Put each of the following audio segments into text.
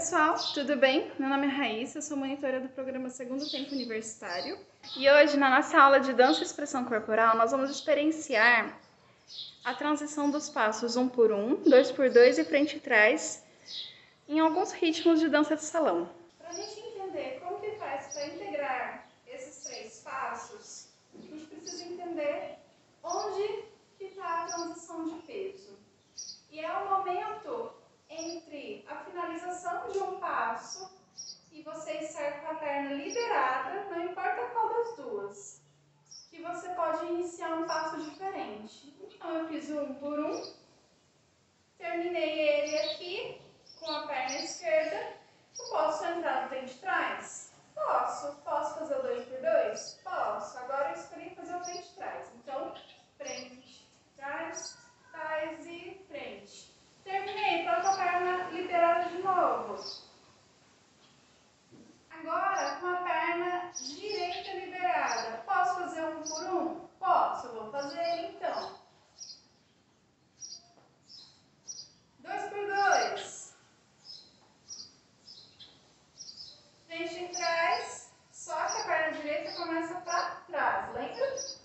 pessoal, tudo bem? Meu nome é Raíssa, sou monitora do programa Segundo Tempo Universitário e hoje na nossa aula de dança e expressão corporal nós vamos experienciar a transição dos passos um por um, dois por dois e frente e trás em alguns ritmos de dança de salão. Para a gente entender como que faz para integrar esses três passos, a gente precisa entender onde que está a transição de peso. E é o momento entre a finalização de um passo e você estar com a perna liberada, não importa qual das duas, que você pode iniciar um passo diferente. Então, eu fiz um por um, terminei ele aqui com a perna esquerda. Eu posso entrar no tempo de trás? Posso. Posso fazer o dois por dois? Posso. Agora eu escolhi fazer o tempo de trás. Então, frente, trás, trás e frente. Terminei, pronto a perna liberada de novo. Agora, com a perna direita liberada. Posso fazer um por um? Posso, eu vou fazer então. Dois por dois. Frente e trás, só que a perna direita começa para trás, lembra?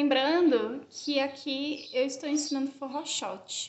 Lembrando que aqui eu estou ensinando forró shot.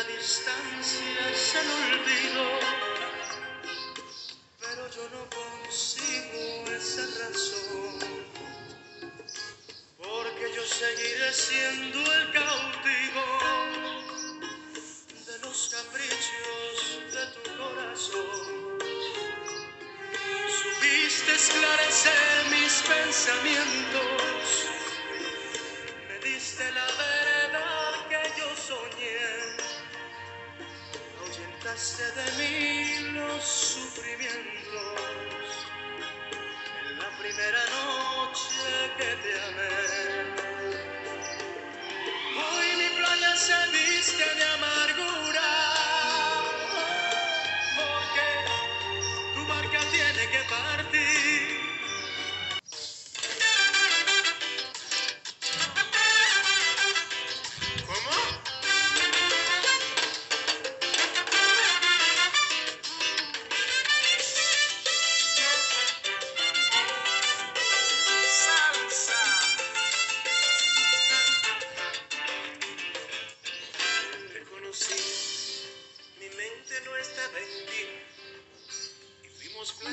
la distancia es el olvido, pero yo no consigo esa razón, porque yo seguiré siendo el cautivo de los caprichos de tu corazón. Supiste esclarecer mis pensamientos, de mí los sufrimientos en la primera noche que te amé.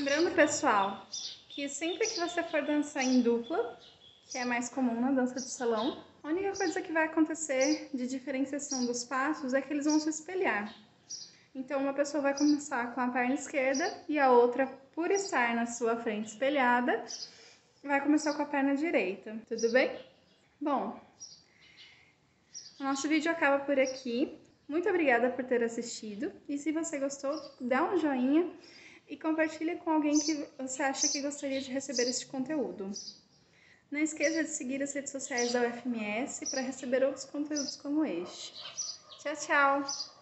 Lembrando, pessoal, que sempre que você for dançar em dupla, que é mais comum na dança de salão, a única coisa que vai acontecer de diferenciação dos passos é que eles vão se espelhar. Então, uma pessoa vai começar com a perna esquerda e a outra, por estar na sua frente espelhada, vai começar com a perna direita. Tudo bem? Bom, o nosso vídeo acaba por aqui. Muito obrigada por ter assistido. E se você gostou, dá um joinha e compartilhe com alguém que você acha que gostaria de receber este conteúdo. Não esqueça de seguir as redes sociais da UFMS para receber outros conteúdos como este. Tchau, tchau!